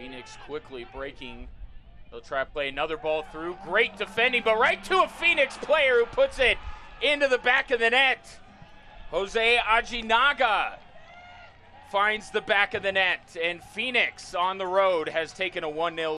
Phoenix quickly breaking. They'll try to play another ball through. Great defending, but right to a Phoenix player who puts it into the back of the net. Jose Aguinaga finds the back of the net, and Phoenix on the road has taken a 1 0